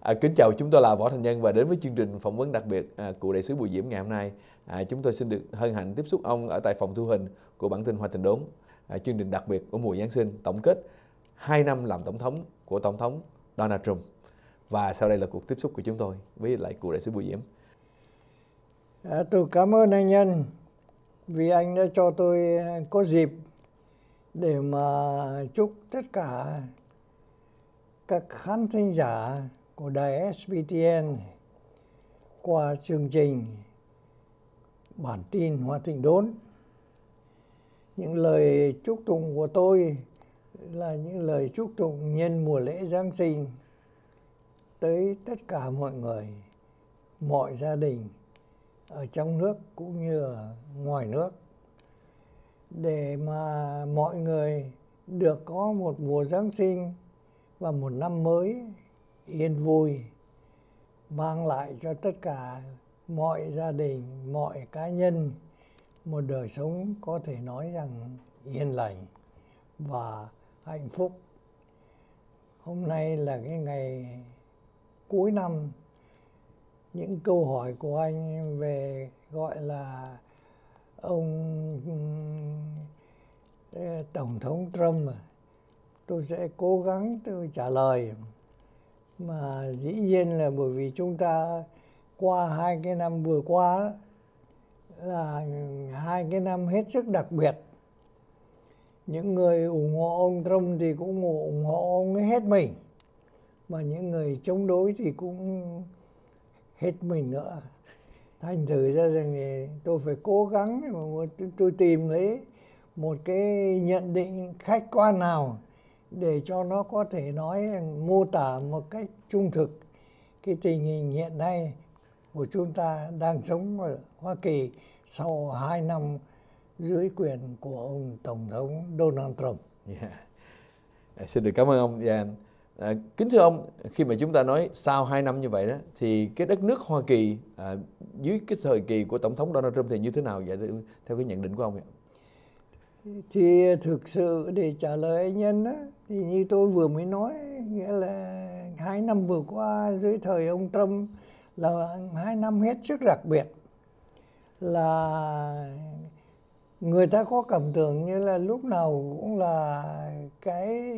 À, kính chào chúng tôi là Võ Thành Nhân và đến với chương trình phỏng vấn đặc biệt à, của đại sứ Bùi Diễm ngày hôm nay. À, chúng tôi xin được hân hạnh tiếp xúc ông ở tại phòng thu hình của bản tin Hoa Tình Đốn. À, chương trình đặc biệt của mùa Giáng sinh tổng kết 2 năm làm tổng thống của tổng thống Donald Trump. Và sau đây là cuộc tiếp xúc của chúng tôi với lại cụ đại sứ Bùi Diễm. À, tôi cảm ơn anh Nhân vì anh đã cho tôi à, có dịp để mà chúc tất cả các khán thính giả của đài SBTN qua chương trình bản tin Hoa Thịnh Đốn. Những lời chúc tụng của tôi là những lời chúc tụng nhân mùa lễ Giáng sinh tới tất cả mọi người, mọi gia đình ở trong nước cũng như ở ngoài nước để mà mọi người được có một mùa Giáng sinh và một năm mới yên vui, mang lại cho tất cả mọi gia đình, mọi cá nhân một đời sống có thể nói rằng yên lành và hạnh phúc. Hôm nay là cái ngày cuối năm, những câu hỏi của anh về gọi là ông ừ, tổng thống Trump à, tôi sẽ cố gắng tôi trả lời mà dĩ nhiên là bởi vì chúng ta qua hai cái năm vừa qua là hai cái năm hết sức đặc biệt. Những người ủng hộ ông Trump thì cũng ủng hộ ông ấy hết mình, mà những người chống đối thì cũng hết mình nữa. Thành thử ra rằng thì tôi phải cố gắng tôi tìm lấy một cái nhận định khách quan nào để cho nó có thể nói mô tả một cách trung thực cái tình hình hiện nay của chúng ta đang sống ở Hoa Kỳ sau 2 năm dưới quyền của ông Tổng thống Donald Trump. Yeah. À, xin được cảm ơn ông. Yeah. À, kính thưa ông, khi mà chúng ta nói sau 2 năm như vậy đó, thì cái đất nước Hoa Kỳ à, dưới cái thời kỳ của Tổng thống Donald Trump thì như thế nào vậy theo cái nhận định của ông ạ? Thì thực sự để trả lời anh Nhân đó, thì như tôi vừa mới nói, nghĩa là hai năm vừa qua dưới thời ông Trump là hai năm hết sức đặc biệt. Là người ta có cảm tưởng như là lúc nào cũng là cái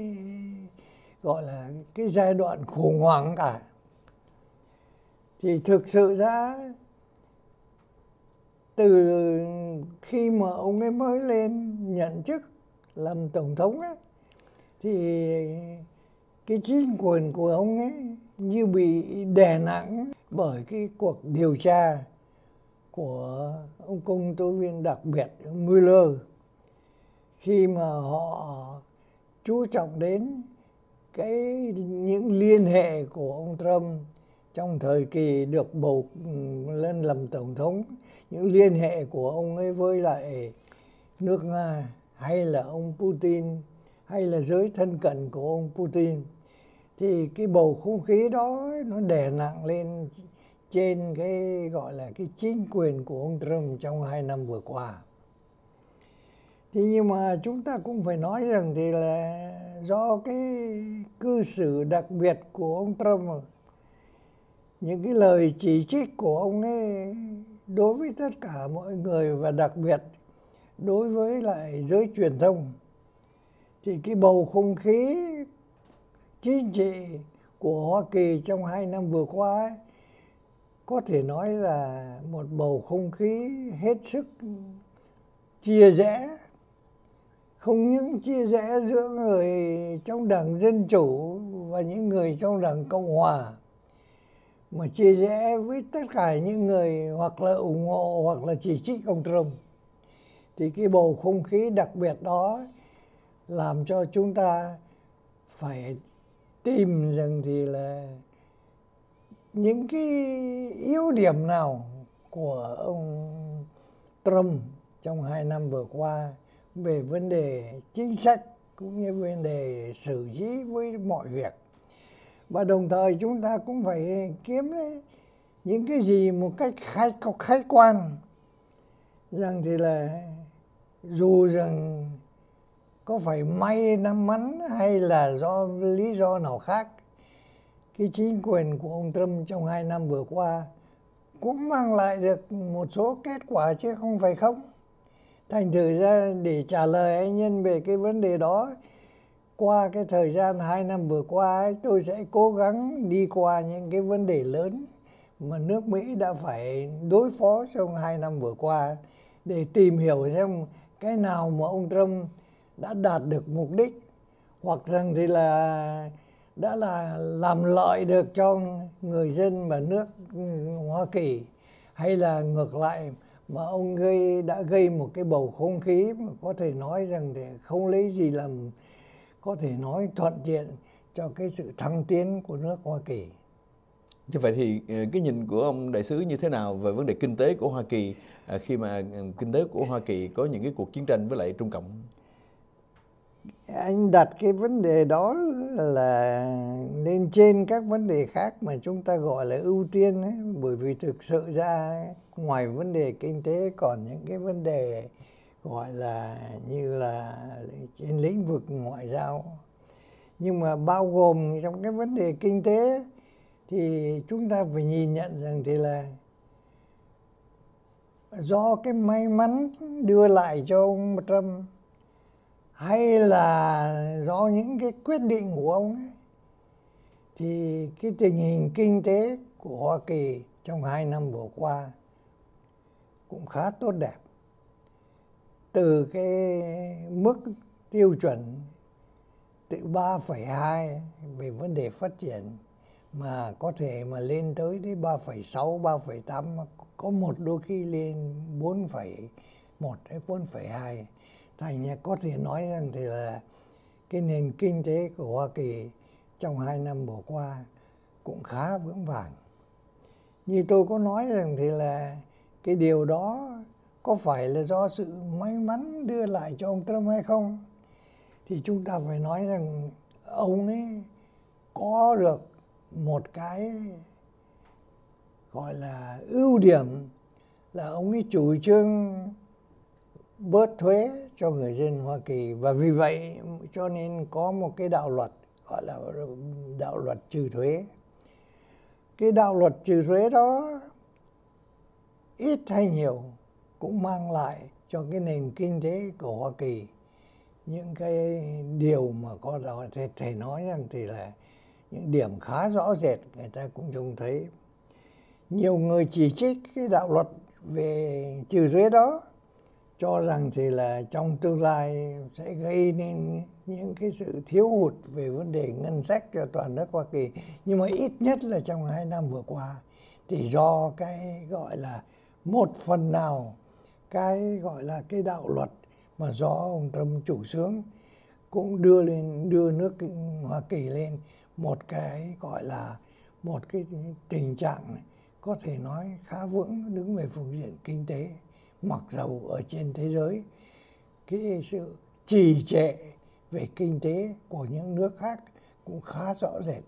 gọi là cái giai đoạn khủng hoảng cả. Thì thực sự ra từ khi mà ông ấy mới lên nhận chức làm tổng thống ấy, thì cái chính quyền của ông ấy như bị đè nặng bởi cái cuộc điều tra của ông công tố viên đặc biệt Mueller khi mà họ chú trọng đến cái những liên hệ của ông Trump trong thời kỳ được bầu lên làm tổng thống, những liên hệ của ông ấy với lại nước nga hay là ông putin hay là giới thân cận của ông putin, thì cái bầu không khí đó nó đè nặng lên trên cái, gọi là cái chính quyền của ông Trump trong hai năm vừa qua. Thì nhưng mà chúng ta cũng phải nói rằng thì là do cái cư xử đặc biệt của ông Trump, những cái lời chỉ trích của ông ấy đối với tất cả mọi người và đặc biệt đối với lại giới truyền thông thì cái bầu không khí chính trị của Hoa Kỳ trong hai năm vừa qua ấy, có thể nói là một bầu không khí hết sức chia rẽ. Không những chia rẽ giữa người trong đảng dân chủ và những người trong đảng cộng hòa mà chia rẽ với tất cả những người hoặc là ủng hộ hoặc là chỉ trích ông Trump. Thì cái bầu không khí đặc biệt đó làm cho chúng ta phải tìm rằng thì là những cái yếu điểm nào của ông Trump trong hai năm vừa qua về vấn đề chính sách cũng như vấn đề xử lý với mọi việc. Và đồng thời chúng ta cũng phải kiếm những cái gì một cách khách khách quan, rằng thì là dù rằng có phải may nắm mắn hay là do lý do nào khác cái chính quyền của ông Trump trong hai năm vừa qua cũng mang lại được một số kết quả chứ không phải không. Thành thử ra để trả lời anh nhân về cái vấn đề đó qua cái thời gian hai năm vừa qua ấy, tôi sẽ cố gắng đi qua những cái vấn đề lớn mà nước Mỹ đã phải đối phó trong hai năm vừa qua để tìm hiểu xem cái nào mà ông Trump đã đạt được mục đích, hoặc rằng thì là đã là làm lợi được cho người dân và nước ừ, Hoa Kỳ, hay là ngược lại mà ông gây, đã gây một cái bầu không khí mà có thể nói rằng để không lấy gì làm, có thể nói thuận tiện cho cái sự thăng tiến của nước Hoa Kỳ. Như vậy thì ờ, cái nhìn của ông đại sứ như thế nào về vấn đề kinh tế của Hoa Kỳ à, khi mà ừ, kinh tế của Hoa Kỳ có những cái cuộc chiến tranh với lại Trung Cộng? Anh đặt cái vấn đề đó là lên trên các vấn đề khác mà chúng ta gọi là ưu tiên ấy, bởi vì thực sự ra ngoài vấn đề kinh tế còn những cái vấn đề gọi là như là trên lĩnh vực ngoại giao. Nhưng mà bao gồm trong cái vấn đề kinh tế thì chúng ta phải nhìn nhận rằng thì là do cái may mắn đưa lại cho ông Trump hay là do những cái quyết định của ông ấy? Thì cái tình hình kinh tế của Hoa Kỳ trong hai năm vừa qua cũng khá tốt đẹp. Từ cái mức tiêu chuẩn từ 3,2 về vấn đề phát triển mà có thể mà lên tới đến 3,6, 3,8 có một đôi khi lên 4,1 hay 4,2 thành ra có thể nói rằng thì là cái nền kinh tế của Hoa Kỳ trong hai năm vừa qua cũng khá vững vàng. Như tôi có nói rằng thì là cái điều đó có phải là do sự may mắn đưa lại cho ông Trump hay không? Thì chúng ta phải nói rằng ông ấy có được một cái gọi là ưu điểm là ông ấy chủ trương bớt thuế cho người dân Hoa Kỳ. Và vì vậy cho nên có một cái đạo luật gọi là đạo luật trừ thuế. Cái đạo luật trừ thuế đó ít hay nhiều cũng mang lại cho cái nền kinh tế của Hoa Kỳ những cái điều mà có đó thể, thể nói rằng thì là những điểm khá rõ rệt người ta cũng trông thấy. Nhiều người chỉ trích cái đạo luật về trừ thuế đó cho rằng thì là trong tương lai sẽ gây nên những cái sự thiếu hụt về vấn đề ngân sách cho toàn nước Hoa Kỳ. Nhưng mà ít nhất là trong hai năm vừa qua thì do cái gọi là một phần nào cái gọi là cái đạo luật mà do ông Trump chủ sướng cũng đưa lên đưa nước Hoa Kỳ lên một cái gọi là một cái tình trạng này, có thể nói khá vững đứng về phương diện kinh tế mặc dầu ở trên thế giới, cái sự trì trệ về kinh tế của những nước khác cũng khá rõ rệt.